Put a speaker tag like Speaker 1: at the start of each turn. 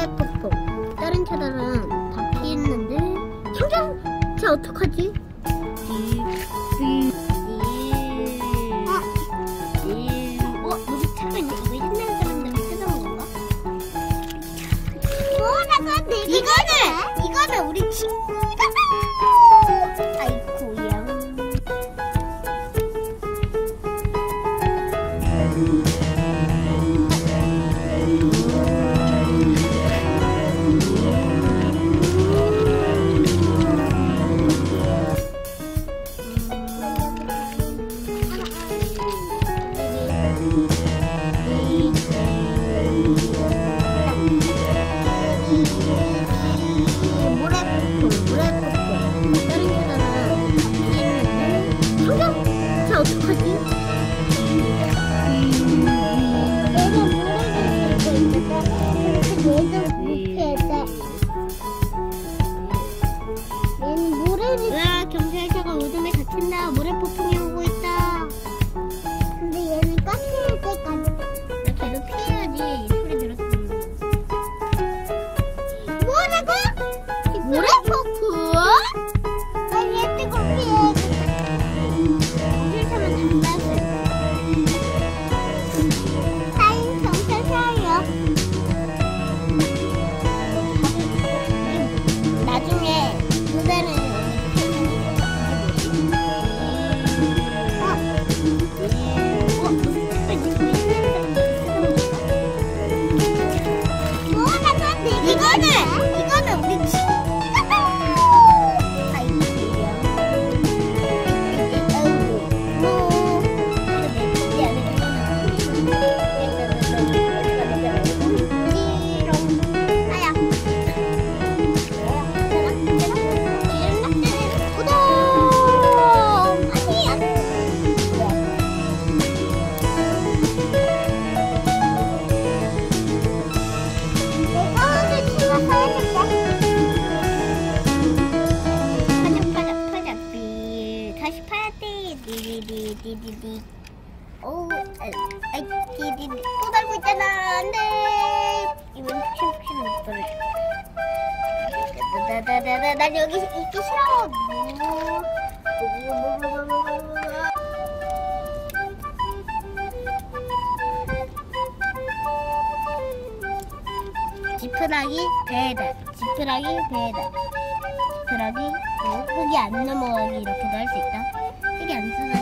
Speaker 1: 모래 폭포. 다른 차들은 다 피했는데 성장. 자 어떡하지? 어? 어? 무슨 차가 있네? 이거 옛날 사람들이 쓰던 건가? 뭐라고 내 이거는 이거는 우리 친구가 아이고야. 자 디디디디디디 오 아이 아이, 디디디. 또 달고 있잖아. 안돼 이번 푹신푹신 못 떨어져 다다다다다. 난 여기 있기 싫어. 지푸라기 배달. 지푸라기 배달. 지푸라기 뭐 흙이 안 넘어가게 이렇게도 할 수 있다. 흙이 안 쓰는